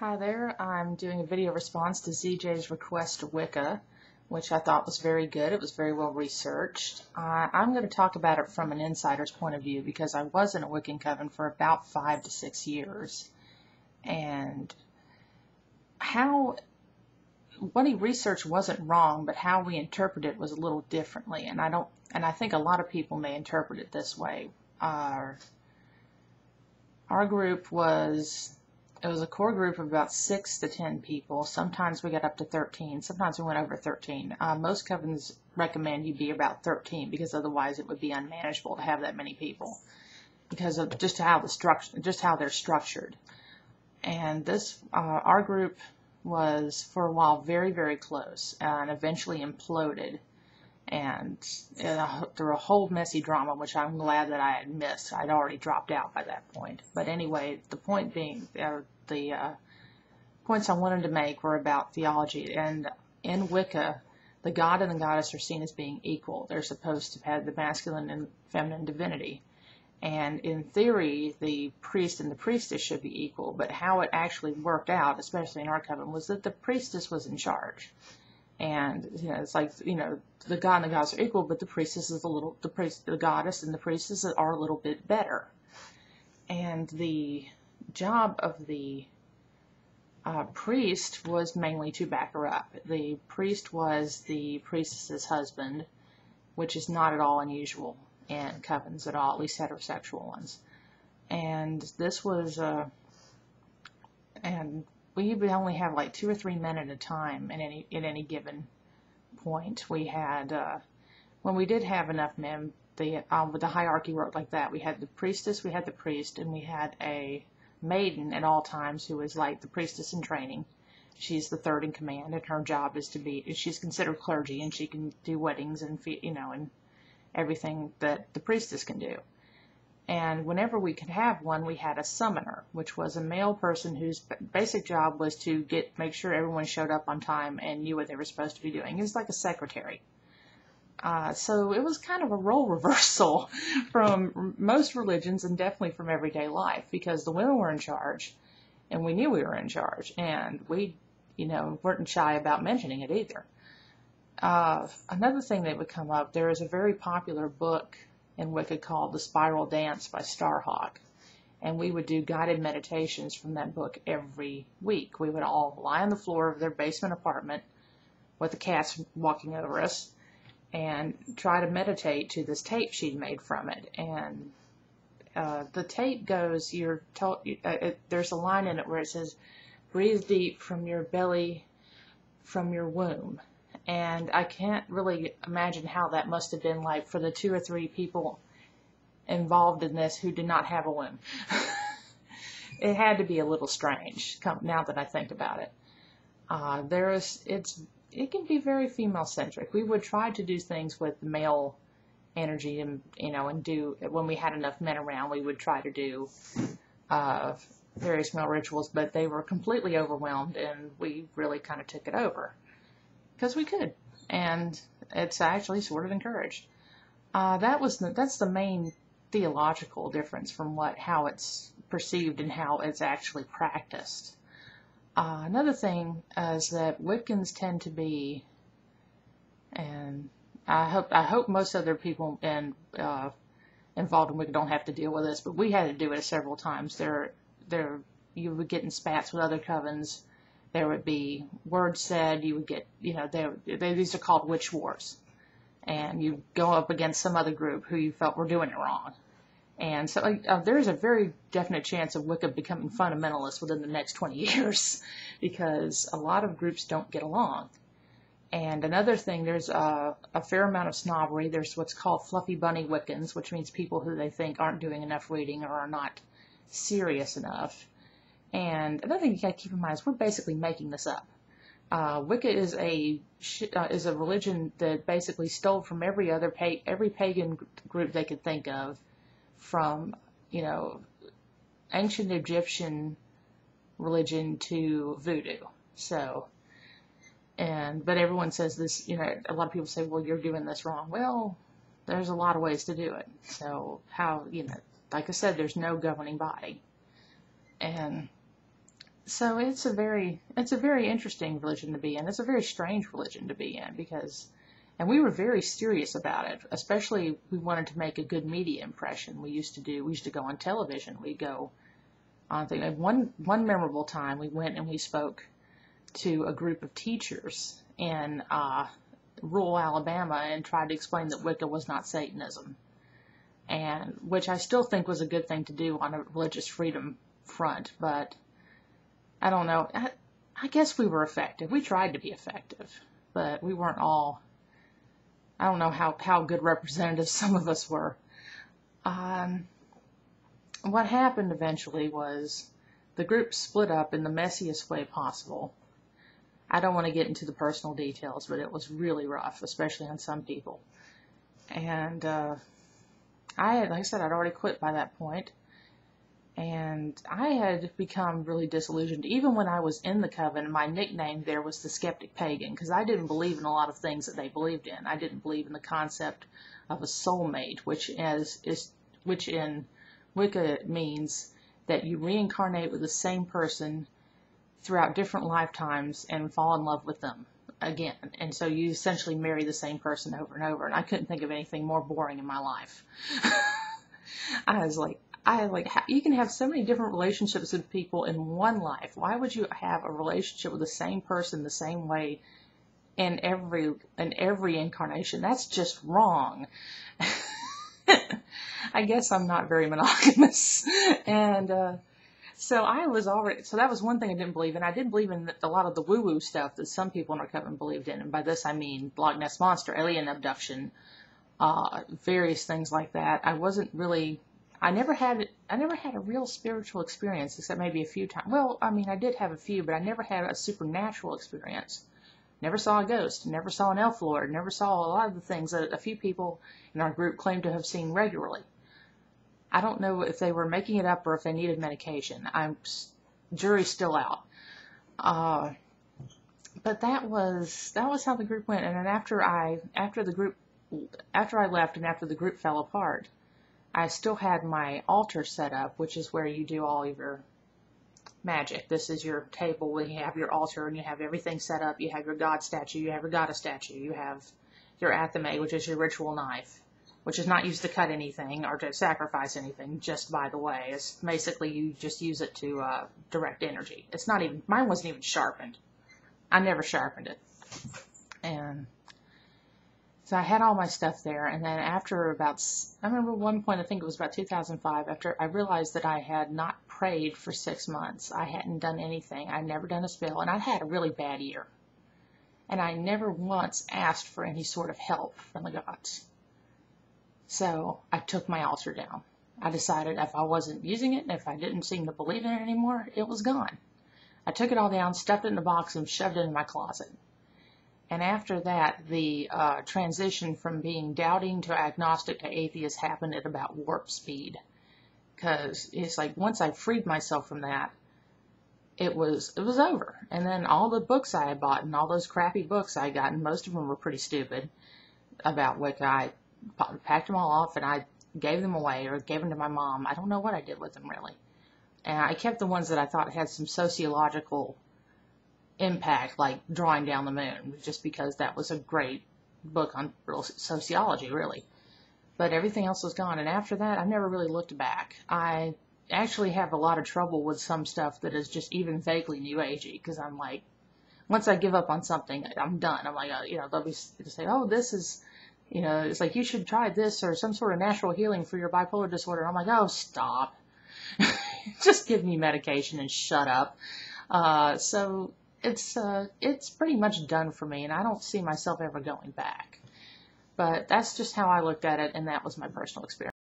Hi there, I'm doing a video response to ZJ's request to Wicca, which I thought was very good. It was very well researched. Uh, I'm going to talk about it from an insider's point of view because I was in a Wiccan coven for about five to six years. And how, what he researched wasn't wrong, but how we interpret it was a little differently. And I don't, and I think a lot of people may interpret it this way. Our, our group was it was a core group of about six to ten people. Sometimes we got up to 13. Sometimes we went over 13. Uh, most covens recommend you be about 13 because otherwise it would be unmanageable to have that many people because of just how the structure, just how they're structured. And this, uh, our group was for a while very, very close and eventually imploded and uh, through a whole messy drama, which I'm glad that I had missed. I'd already dropped out by that point. But anyway, the point being, uh, the uh, points I wanted to make were about theology. And in Wicca, the god and the goddess are seen as being equal. They're supposed to have the masculine and feminine divinity. And in theory, the priest and the priestess should be equal. But how it actually worked out, especially in our coven, was that the priestess was in charge and you know it's like you know the god and the gods are equal, but the priestess is a little the priest the goddess and the priestess are a little bit better, and the job of the uh, priest was mainly to back her up. The priest was the priestess's husband, which is not at all unusual in covens at all, at least heterosexual ones. And this was, uh, and we only have like two or three men at a time at any at any given point. We had uh, when we did have enough men, the um, the hierarchy worked like that. We had the priestess, we had the priest, and we had a maiden at all times who is like the priestess in training. She's the third in command, and her job is to be. She's considered clergy, and she can do weddings and you know and everything that the priestess can do. And whenever we could have one, we had a summoner, which was a male person whose basic job was to get make sure everyone showed up on time and knew what they were supposed to be doing. He was like a secretary. Uh, so it was kind of a role reversal from most religions and definitely from everyday life because the women were in charge and we knew we were in charge and we, you know, weren't shy about mentioning it either. Uh, another thing that would come up, there is a very popular book in Wicca called The Spiral Dance by Starhawk. And we would do guided meditations from that book every week. We would all lie on the floor of their basement apartment with the cats walking over us and try to meditate to this tape she'd made from it. And uh, the tape goes, you're told, uh, it, there's a line in it where it says, breathe deep from your belly, from your womb and I can't really imagine how that must have been like for the two or three people involved in this who did not have a womb. it had to be a little strange now that I think about it. Uh, there is, it's, it can be very female centric. We would try to do things with male energy and, you know, and do, when we had enough men around, we would try to do, uh, various male rituals, but they were completely overwhelmed and we really kind of took it over because we could, and it's actually sort of encouraged. Uh, that was the, that's the main theological difference from what how it's perceived and how it's actually practiced. Uh, another thing is that Wiccans tend to be, and I hope I hope most other people in, uh, involved in Wicca don't have to deal with this, but we had to do it several times. There, there you would get in spats with other covens there would be words said. You would get, you know, they, they, these are called witch wars, and you go up against some other group who you felt were doing it wrong. And so uh, there is a very definite chance of Wicca becoming fundamentalist within the next 20 years because a lot of groups don't get along. And another thing, there's a, a fair amount of snobbery. There's what's called fluffy bunny Wiccans, which means people who they think aren't doing enough reading or are not serious enough. And another thing you got to keep in mind is we're basically making this up. Uh, Wicca is a uh, is a religion that basically stole from every other pa- every pagan group they could think of, from you know ancient Egyptian religion to voodoo. So, and but everyone says this. You know, a lot of people say, "Well, you're doing this wrong." Well, there's a lot of ways to do it. So how you know, like I said, there's no governing body, and so it's a very it's a very interesting religion to be in. It's a very strange religion to be in because and we were very serious about it. Especially we wanted to make a good media impression. We used to do we used to go on television. We'd go on thing. One one memorable time we went and we spoke to a group of teachers in uh, rural Alabama and tried to explain that Wicca was not Satanism, and which I still think was a good thing to do on a religious freedom front, but I don't know. I, I guess we were effective. We tried to be effective, but we weren't all. I don't know how, how good representatives some of us were. Um, what happened eventually was the group split up in the messiest way possible. I don't want to get into the personal details, but it was really rough, especially on some people. And uh, I, like I said, I'd already quit by that point and I had become really disillusioned. Even when I was in the coven, my nickname there was the skeptic pagan because I didn't believe in a lot of things that they believed in. I didn't believe in the concept of a soulmate, which is, is which in Wicca means that you reincarnate with the same person throughout different lifetimes and fall in love with them again. And so you essentially marry the same person over and over. And I couldn't think of anything more boring in my life. I was like, I like you can have so many different relationships with people in one life. Why would you have a relationship with the same person the same way in every in every incarnation? That's just wrong. I guess I'm not very monogamous, and uh, so I was already. So that was one thing I didn't believe in. I didn't believe in a lot of the woo woo stuff that some people in our coven believed in, and by this I mean Loch Ness monster, alien abduction, uh, various things like that. I wasn't really I never had I never had a real spiritual experience except maybe a few times. Well, I mean, I did have a few, but I never had a supernatural experience. Never saw a ghost, never saw an elf lord, never saw a lot of the things that a few people in our group claim to have seen regularly. I don't know if they were making it up or if they needed medication. I'm jury's still out. Uh, but that was that was how the group went. And then after I after the group after I left and after the group fell apart, I still had my altar set up, which is where you do all of your magic. This is your table where you have your altar and you have everything set up. You have your god statue, you have your goddess statue, you have your athame, which is your ritual knife, which is not used to cut anything or to sacrifice anything, just by the way. It's basically you just use it to uh, direct energy. It's not even, mine wasn't even sharpened. I never sharpened it. And so I had all my stuff there, and then after about, I remember one point, I think it was about 2005, after I realized that I had not prayed for six months. I hadn't done anything. I'd never done a spell, and I'd had a really bad year. And I never once asked for any sort of help from the gods. So I took my altar down. I decided if I wasn't using it, and if I didn't seem to believe in it anymore, it was gone. I took it all down, stuffed it in a box, and shoved it in my closet. And after that, the uh, transition from being doubting to agnostic to atheist happened at about warp speed. Because it's like once I freed myself from that, it was it was over. And then all the books I had bought and all those crappy books I got, and most of them were pretty stupid about Wicca, I packed them all off and I gave them away or gave them to my mom. I don't know what I did with them really. And I kept the ones that I thought had some sociological impact, like Drawing Down the Moon, just because that was a great book on real sociology, really. But everything else was gone. And after that, I never really looked back. I actually have a lot of trouble with some stuff that is just even vaguely new agey because I'm like, once I give up on something, I'm done. I'm like, uh, you know, they'll be say, oh, this is, you know, it's like you should try this or some sort of natural healing for your bipolar disorder. I'm like, oh, stop. just give me medication and shut up. Uh, so it's uh, it's pretty much done for me, and I don't see myself ever going back. But that's just how I looked at it, and that was my personal experience.